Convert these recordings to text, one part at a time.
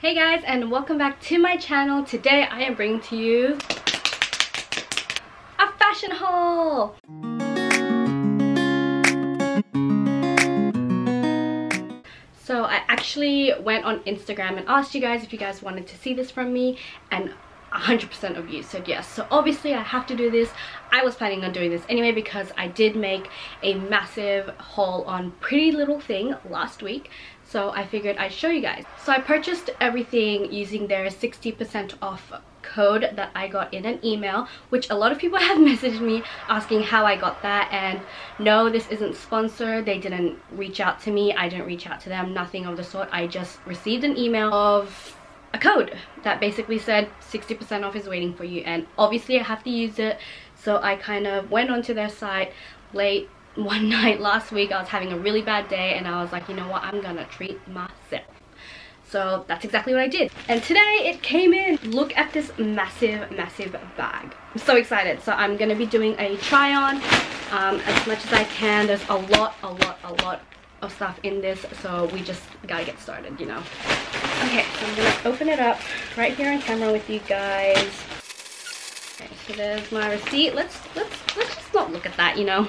Hey guys and welcome back to my channel. Today I am bringing to you a fashion haul. So I actually went on Instagram and asked you guys if you guys wanted to see this from me and 100% of you said yes. So obviously I have to do this. I was planning on doing this anyway because I did make a massive haul on Pretty Little Thing last week. So I figured I'd show you guys. So I purchased everything using their 60% off code that I got in an email which a lot of people have messaged me asking how I got that. And no this isn't sponsored. They didn't reach out to me. I didn't reach out to them. Nothing of the sort. I just received an email of a code that basically said 60% off is waiting for you. And obviously I have to use it. So I kind of went onto their site late one night last week. I was having a really bad day and I was like you know what? I'm gonna treat myself. So that's exactly what I did. And today it came in. Look at this massive massive bag. I'm so excited. So I'm gonna be doing a try on um, as much as I can. There's a lot a lot a lot of stuff in this so we just gotta get started you know okay so i'm gonna open it up right here on camera with you guys okay so there's my receipt let's let's let's just not look at that you know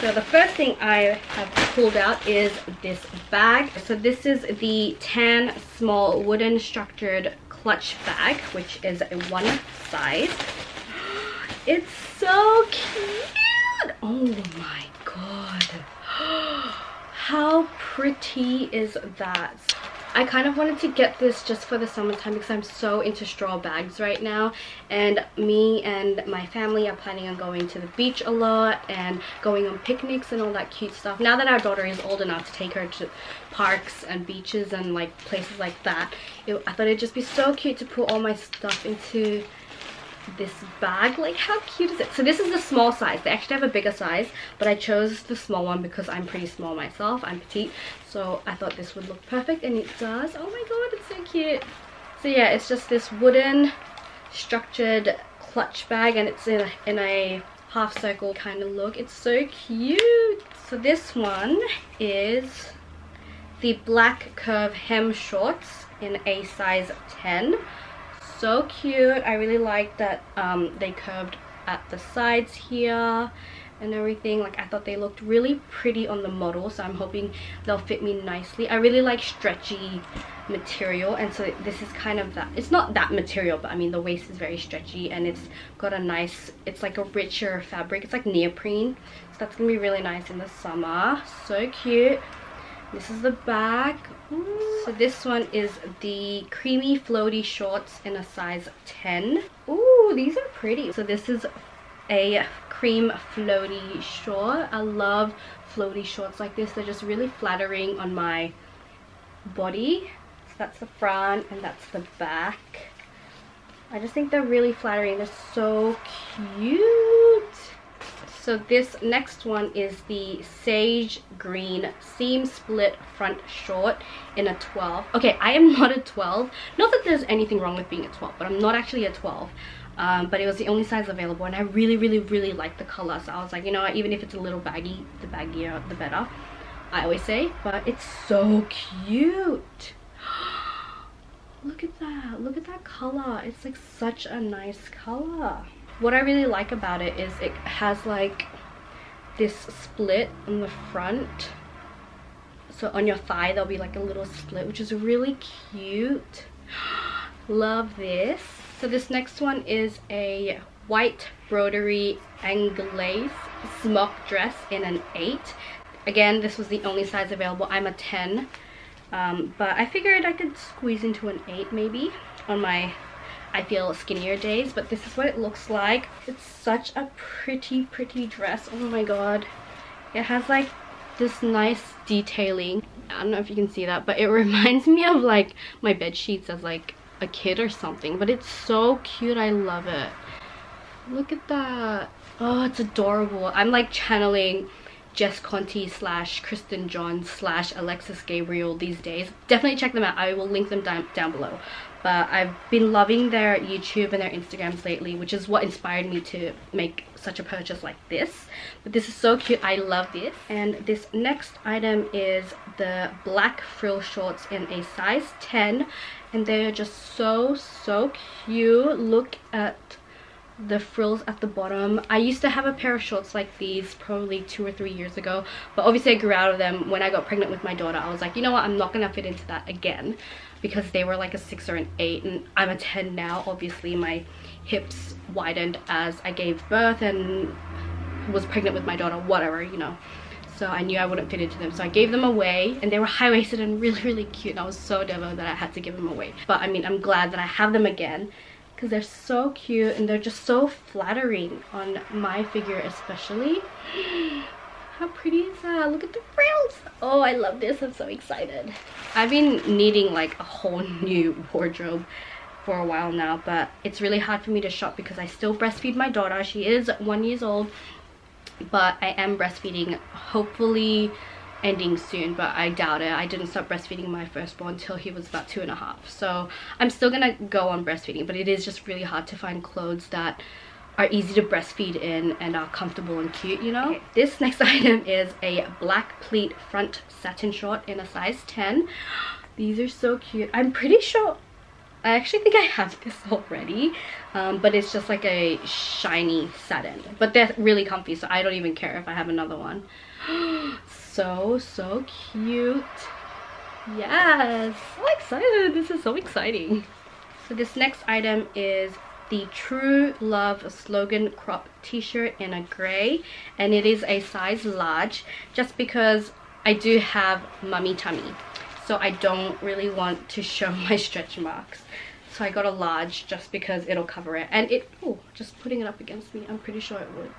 so the first thing I have pulled out is this bag. So this is the tan small wooden structured clutch bag, which is a one size. It's so cute! Oh my god. How pretty is that? I kind of wanted to get this just for the summertime because I'm so into straw bags right now and me and my family are planning on going to the beach a lot and going on picnics and all that cute stuff. Now that our daughter is old enough to take her to parks and beaches and like places like that, it, I thought it'd just be so cute to put all my stuff into this bag. Like how cute is it? So this is the small size. They actually have a bigger size but i chose the small one because i'm pretty small myself. I'm petite. So i thought this would look perfect and it does. Oh my god it's so cute. So yeah it's just this wooden structured clutch bag and it's in a, in a half circle kind of look. It's so cute. So this one is the black curve hem shorts in a size 10 so cute. I really like that um, they curved at the sides here and everything. Like i thought they looked really pretty on the model so i'm hoping they'll fit me nicely. I really like stretchy material and so this is kind of that it's not that material but i mean the waist is very stretchy and it's got a nice it's like a richer fabric. It's like neoprene so that's gonna be really nice in the summer. So cute. This is the back So this one is the creamy floaty shorts in a size 10 Ooh, these are pretty. So this is a cream floaty short. I love floaty shorts like this. They're just really flattering on my body. So that's the front and that's the back. I just think they're really flattering. They're so cute so this next one is the Sage Green Seam Split Front Short in a 12. Okay, I am not a 12. Not that there's anything wrong with being a 12, but I'm not actually a 12. Um, but it was the only size available and I really, really, really like the color. So I was like, you know even if it's a little baggy, the baggier, the better. I always say, but it's so cute. Look at that. Look at that color. It's like such a nice color what I really like about it is it has like this split on the front. So on your thigh there'll be like a little split which is really cute. Love this. So this next one is a white broderie anglaise smock dress in an 8 again this was the only size available. I'm a 10 um, but i figured i could squeeze into an 8 maybe on my I feel skinnier days, but this is what it looks like. It's such a pretty, pretty dress. Oh my god. It has like this nice detailing. I don't know if you can see that, but it reminds me of like my bed sheets as like a kid or something. But it's so cute. I love it. Look at that. Oh, it's adorable. I'm like channeling Jess Conte slash Kristen John slash Alexis Gabriel these days. Definitely check them out. I will link them down, down below. But I've been loving their YouTube and their Instagrams lately, which is what inspired me to make such a purchase like this. But this is so cute. I love this. And this next item is the black frill shorts in a size 10. And they're just so, so cute. Look at the frills at the bottom. I used to have a pair of shorts like these probably two or three years ago but obviously i grew out of them. When i got pregnant with my daughter i was like you know what? I'm not gonna fit into that again because they were like a six or an eight and i'm a 10 now. Obviously my hips widened as i gave birth and was pregnant with my daughter whatever you know. So I knew I wouldn't fit into them. So I gave them away and they were high-waisted and really really cute and I was so devo that I had to give them away. But I mean I'm glad that I have them again because they're so cute and they're just so flattering on my figure especially. How pretty is that? Look at the frills. Oh, I love this. I'm so excited. I've been needing like a whole new wardrobe for a while now, but it's really hard for me to shop because I still breastfeed my daughter. She is one years old, but I am breastfeeding hopefully ending soon but i doubt it i didn't stop breastfeeding my firstborn until he was about two and a half so i'm still gonna go on breastfeeding but it is just really hard to find clothes that are easy to breastfeed in and are comfortable and cute you know okay. this next item is a black pleat front satin short in a size 10 these are so cute i'm pretty sure I actually think I have this already, um, but it's just like a shiny satin. But they're really comfy, so I don't even care if I have another one. so, so cute. Yes, so excited. This is so exciting. So this next item is the True Love slogan crop t-shirt in a gray and it is a size large just because I do have mummy tummy so I don't really want to show my stretch marks so I got a large just because it'll cover it and it oh just putting it up against me I'm pretty sure it would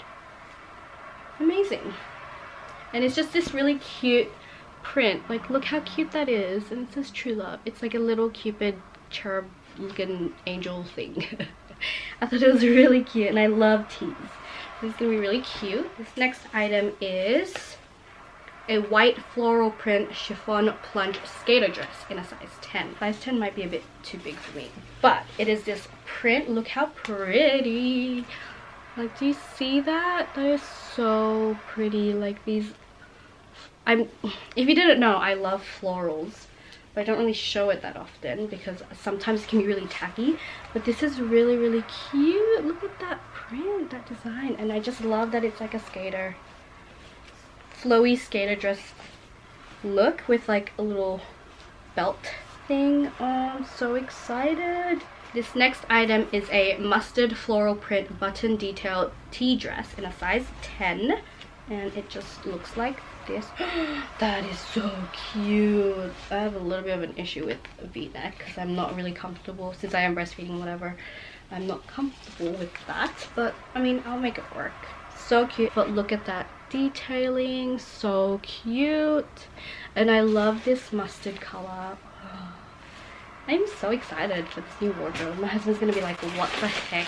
amazing and it's just this really cute print. Like look how cute that is. And it says true love. It's like a little cupid cherub looking angel thing. I thought it was really cute and I love tees this is gonna be really cute. This next item is a white floral print chiffon plunge skater dress in a size 10 size 10 might be a bit too big for me but it is this print. Look how pretty like, do you see that? That is so pretty. Like these, I'm, if you didn't know, I love florals. But I don't really show it that often because sometimes it can be really tacky. But this is really, really cute. Look at that print, that design. And I just love that it's like a skater, flowy skater dress look with like a little belt thing. Oh, I'm so excited. This next item is a mustard floral print button detail tea dress in a size 10 and it just looks like this. that is so cute. I have a little bit of an issue with v-neck because I'm not really comfortable since I am breastfeeding whatever. I'm not comfortable with that but I mean I'll make it work. So cute but look at that detailing so cute and I love this mustard color I'm so excited for this new wardrobe. My husband's gonna be like, what the heck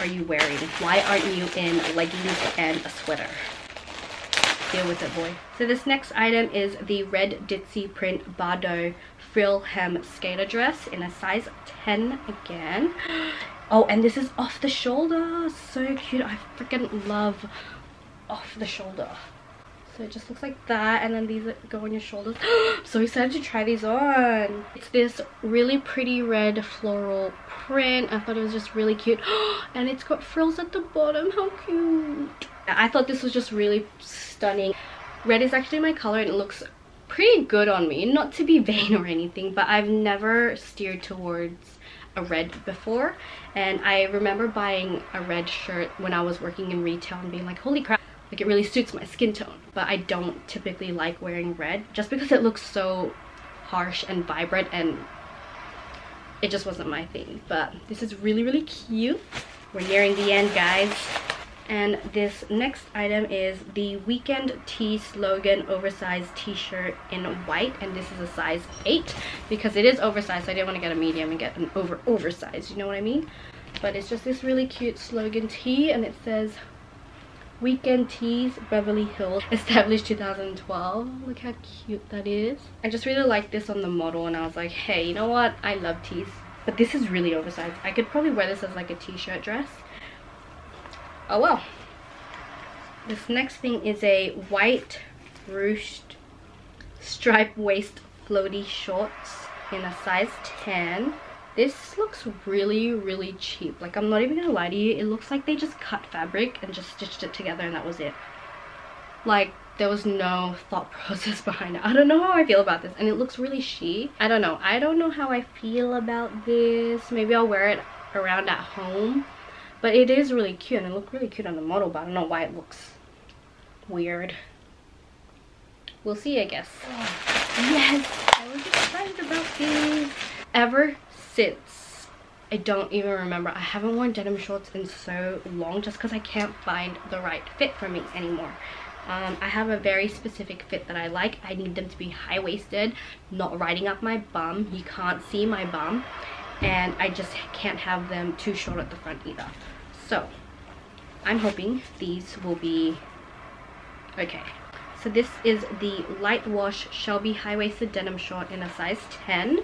are you wearing? Why aren't you in leggings and a sweater? Deal with it, boy. So this next item is the red ditsy print Bardot frill hem skater dress in a size 10 again. Oh, and this is off the shoulder. So cute. I freaking love off the shoulder. So it just looks like that and then these go on your shoulders. I'm so excited to try these on. It's this really pretty red floral print. I thought it was just really cute. and it's got frills at the bottom. How cute. I thought this was just really stunning. Red is actually my color and it looks pretty good on me. Not to be vain or anything, but I've never steered towards a red before and I remember buying a red shirt when I was working in retail and being like holy crap like it really suits my skin tone. But I don't typically like wearing red just because it looks so harsh and vibrant and it just wasn't my thing. But this is really, really cute. We're nearing the end, guys. And this next item is the Weekend Tee Slogan oversized t-shirt in white. And this is a size 8 because it is oversized. So I didn't want to get a medium and get an over oversized. You know what I mean? But it's just this really cute slogan tee and it says Weekend Tees Beverly Hills established 2012 look how cute that is. I just really like this on the model and I was like hey you know what? I love tees but this is really oversized. I could probably wear this as like a t-shirt dress. Oh well. This next thing is a white ruched stripe waist floaty shorts in a size 10 this looks really really cheap. Like i'm not even gonna lie to you it looks like they just cut fabric and just stitched it together and that was it. Like there was no thought process behind it. I don't know how i feel about this and it looks really chic. I don't know. I don't know how i feel about this. Maybe i'll wear it around at home but it is really cute and it looked really cute on the model but i don't know why it looks weird. We'll see i guess. Oh, yes. I was excited about this. Ever since I don't even remember. I haven't worn denim shorts in so long just because I can't find the right fit for me anymore. Um, I have a very specific fit that I like. I need them to be high-waisted, not riding up my bum. You can't see my bum. And I just can't have them too short at the front either. So, I'm hoping these will be okay. So this is the light wash Shelby high-waisted denim short in a size 10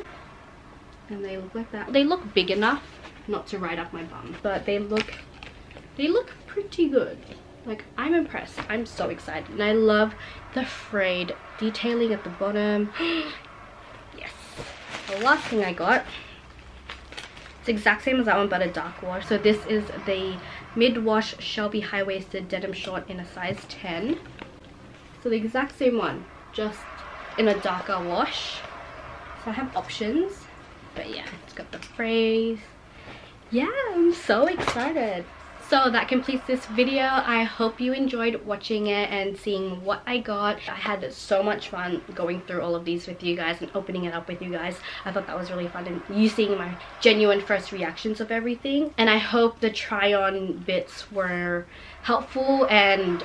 and they look like that. They look big enough not to ride up my bum but they look they look pretty good. Like i'm impressed. I'm so excited. And i love the frayed detailing at the bottom. Yes. The last thing i got it's exact same as that one but a dark wash. So this is the mid-wash shelby high-waisted denim short in a size 10 so the exact same one just in a darker wash. So i have options but yeah it's got the frays yeah i'm so excited. So that completes this video. I hope you enjoyed watching it and seeing what i got. I had so much fun going through all of these with you guys and opening it up with you guys. I thought that was really fun and you seeing my genuine first reactions of everything. And i hope the try on bits were helpful and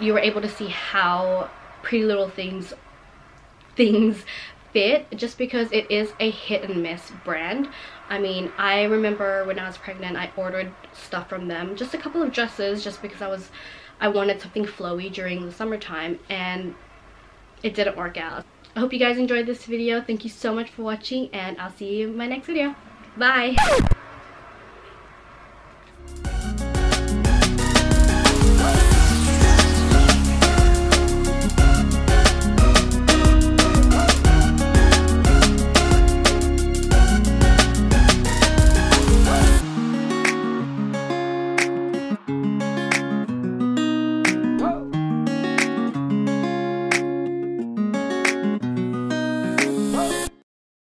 you were able to see how pretty little things things fit just because it is a hit and miss brand. I mean i remember when i was pregnant i ordered stuff from them just a couple of dresses just because i was i wanted something flowy during the summertime and it didn't work out. I hope you guys enjoyed this video. Thank you so much for watching and i'll see you in my next video. Bye